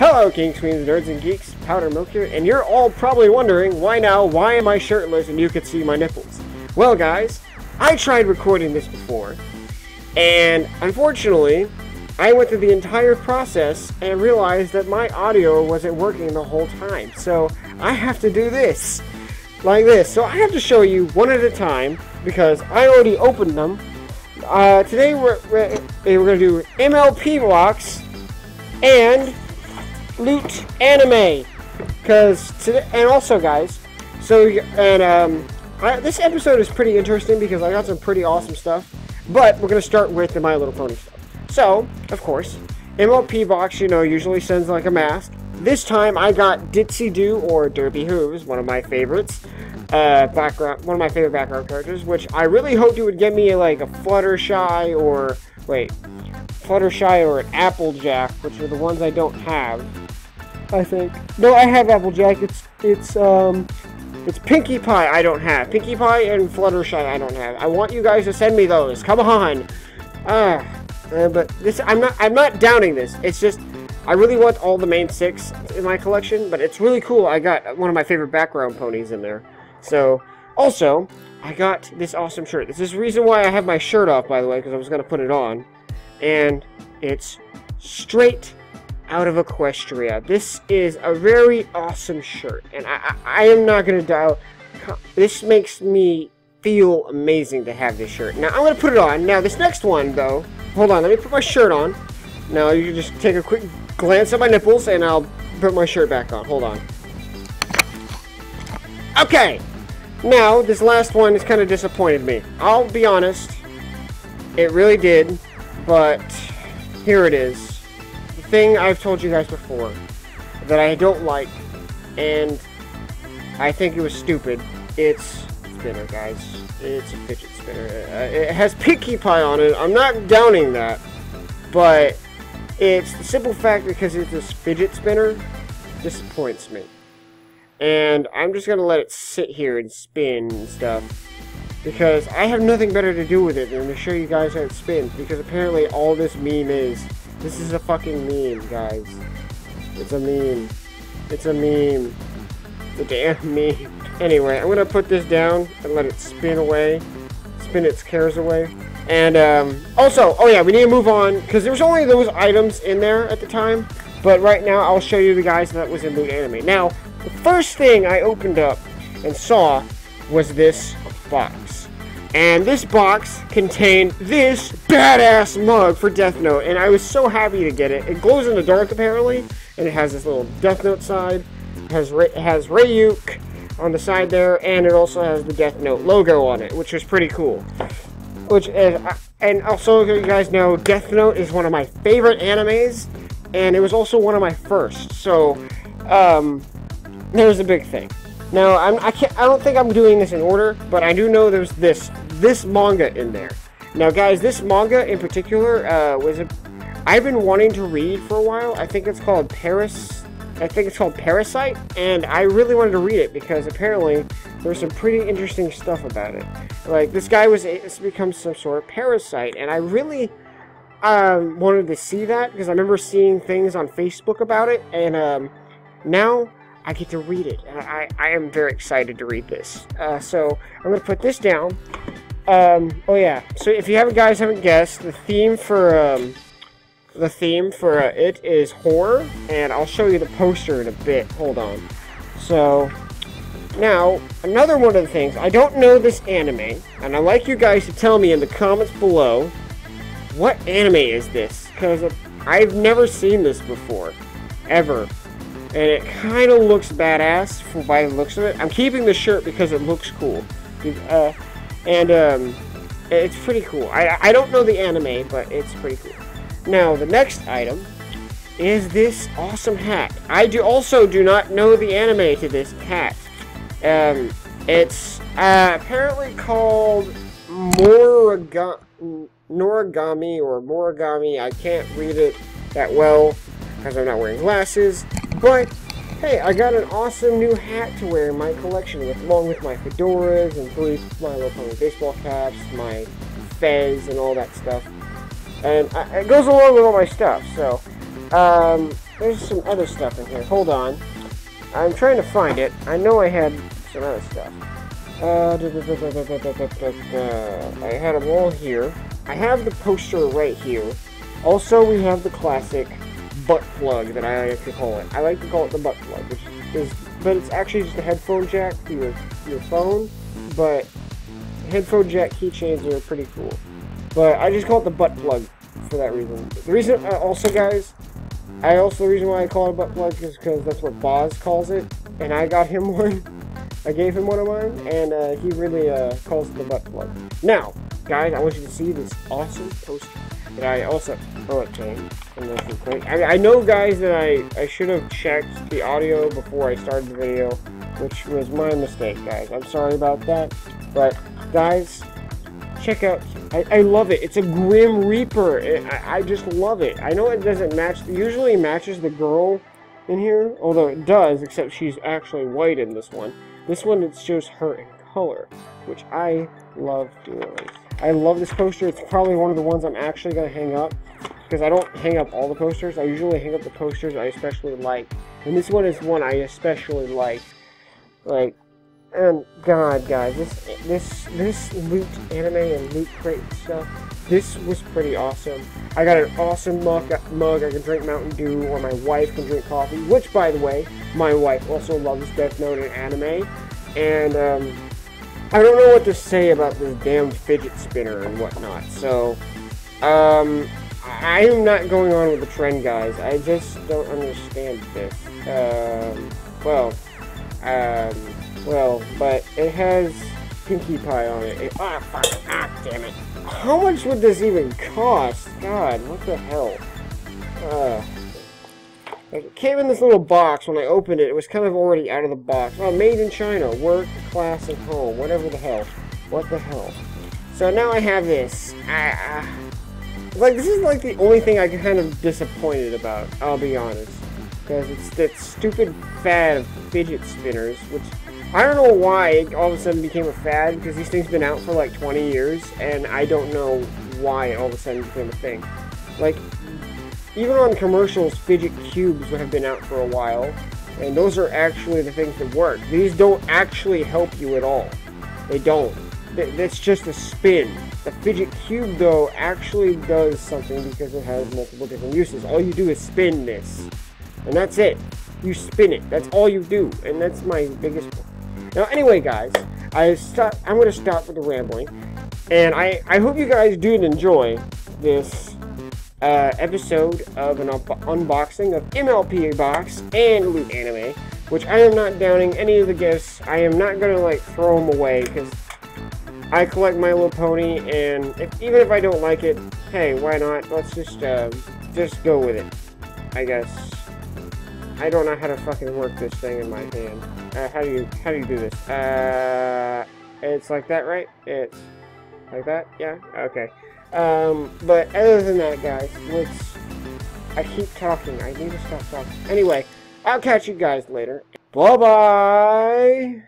Hello, kings, queens, nerds, and geeks. Powder Milk here, and you're all probably wondering, why now, why am I shirtless and you could see my nipples? Well, guys, I tried recording this before, and unfortunately, I went through the entire process and realized that my audio wasn't working the whole time. So, I have to do this, like this. So, I have to show you one at a time, because I already opened them. Uh, today, we're, we're, we're going to do MLP box, and loot anime. Because today and also guys so and um I, this episode is pretty interesting because I got some pretty awesome stuff but we're gonna start with the My Little Pony stuff. So of course MLP box you know usually sends like a mask. This time I got Ditzy Doo or Derpy Hooves one of my favorites uh, background one of my favorite background characters which I really hoped you would get me like a Fluttershy or wait Fluttershy or an Applejack which are the ones I don't have I think. No, I have Applejack. It's it's um it's Pinkie Pie I don't have. Pinkie Pie and Fluttershy I don't have. I want you guys to send me those. Come on. Ah, uh, but this I'm not I'm not downing this. It's just I really want all the main six in my collection, but it's really cool. I got one of my favorite background ponies in there. So, also, I got this awesome shirt. This is the reason why I have my shirt off, by the way, because I was going to put it on. And it's straight out of Equestria. This is a very awesome shirt, and I, I, I am not going to doubt. This makes me feel amazing to have this shirt. Now, I'm going to put it on. Now, this next one, though, hold on, let me put my shirt on. Now, you can just take a quick glance at my nipples, and I'll put my shirt back on. Hold on. Okay. Now, this last one has kind of disappointed me. I'll be honest. It really did. But, here it is thing I've told you guys before that I don't like, and I think it was stupid. It's spinner, guys. It's a fidget spinner. Uh, it has Pinkie Pie on it. I'm not downing that, but it's the simple fact because it's a fidget spinner disappoints me. And I'm just gonna let it sit here and spin and stuff. Because I have nothing better to do with it than to show you guys how it spins. Because apparently all this meme is this is a fucking meme, guys. It's a meme. It's a meme. A damn meme. Anyway, I'm gonna put this down and let it spin away. Spin its cares away. And, um, also, oh yeah, we need to move on, because there was only those items in there at the time. But right now, I'll show you the guys that was in Loot Anime. Now, the first thing I opened up and saw was this box. And this box contained this badass mug for Death Note, and I was so happy to get it. It glows in the dark, apparently, and it has this little Death Note side. It has, it has Ryuk on the side there, and it also has the Death Note logo on it, which is pretty cool. Which is, uh, and also, you guys know, Death Note is one of my favorite animes, and it was also one of my first. So, um, there's a big thing. Now, I'm, I can't. I don't think I'm doing this in order, but I do know there's this this manga in there. Now, guys, this manga in particular uh, was a. I've been wanting to read for a while. I think it's called Paris. I think it's called Parasyte, and I really wanted to read it because apparently there's some pretty interesting stuff about it. Like this guy was it's become some sort of parasite, and I really um, wanted to see that because I remember seeing things on Facebook about it, and um, now I get to read it. I, I am very excited to read this. Uh, so I'm going to put this down. Um, oh yeah. So if you haven't guys haven't guessed, the theme for um, the theme for uh, it is horror, and I'll show you the poster in a bit. Hold on. So now another one of the things I don't know this anime, and I'd like you guys to tell me in the comments below what anime is this because I've never seen this before, ever and it kind of looks badass by the looks of it. I'm keeping the shirt because it looks cool, uh, and um, it's pretty cool. I, I don't know the anime, but it's pretty cool. Now the next item is this awesome hat. I do also do not know the anime to this hat. Um, it's uh, apparently called Morigami, Noragami or Morigami. I can't read it that well because I'm not wearing glasses. But, hey, I got an awesome new hat to wear in my collection with, along with my fedoras and three My Little Pony baseball caps, my fez, and all that stuff. And I, it goes along with all my stuff, so, um, there's some other stuff in here. Hold on. I'm trying to find it. I know I had some other stuff. Uh, I had a wall here. I have the poster right here. Also, we have the classic butt plug that I like to call it. I like to call it the butt plug, which is, but it's actually just a headphone jack for your, your phone. But headphone jack keychains are pretty cool. But I just call it the butt plug for that reason. The reason, uh, also guys, I also the reason why I call it a butt plug is because that's what Boz calls it, and I got him one. I gave him one of mine, and uh, he really uh, calls it the butt plug. Now, guys, I want you to see this awesome poster that I also oh it came I, I know, guys, that I I should have checked the audio before I started the video, which was my mistake, guys. I'm sorry about that, but guys, check out. I, I love it. It's a Grim Reaper. It, I, I just love it. I know it doesn't match. Usually matches the girl in here, although it does, except she's actually white in this one. This one, it shows her in color, which I love doing. I love this poster. It's probably one of the ones I'm actually going to hang up because I don't hang up all the posters. I usually hang up the posters I especially like. And this one is one I especially like. Like, and God, guys, this this this loot anime and loot crate stuff, this was pretty awesome. I got an awesome mug, mug. I can drink Mountain Dew, or my wife can drink coffee. Which, by the way, my wife also loves Death Note and anime. And um, I don't know what to say about this damn fidget spinner and whatnot. So, um, I am not going on with the trend, guys. I just don't understand this. Um, well, um, well, but it has Pinkie Pie on it. it ah, fuck, ah, damn it. How much would this even cost? God, what the hell? It came in this little box. When I opened it, it was kind of already out of the box. Oh, made in China. Work, class, and home. Whatever the hell. What the hell? So now I have this. Uh, like, this is like the only thing I'm kind of disappointed about, I'll be honest. Because it's that stupid fad of fidget spinners, which I don't know why it all of a sudden became a fad, because these things been out for like 20 years, and I don't know why it all of a sudden became a thing. Like, even on commercials, fidget cubes would have been out for a while, and those are actually the things that work. These don't actually help you at all. They don't. That's just a spin. The fidget cube, though, actually does something because it has multiple different uses. All you do is spin this, and that's it. You spin it. That's all you do, and that's my biggest point. Now, anyway, guys, I stop, I'm going to stop with the rambling, and I, I hope you guys did enjoy this uh, episode of an un unboxing of MLP Box and Loot Anime, which I am not downing any of the gifts. I am not to, like, throw them away, because I collect My Little Pony, and if, even if I don't like it, hey, why not? Let's just, uh, just go with it, I guess. I don't know how to fucking work this thing in my hand. Uh, how do you how do you do this? Uh, it's like that, right? It's like that. Yeah. Okay. Um, but other than that, guys, let's. I keep talking. I need to stop talking. Anyway, I'll catch you guys later. Bye bye.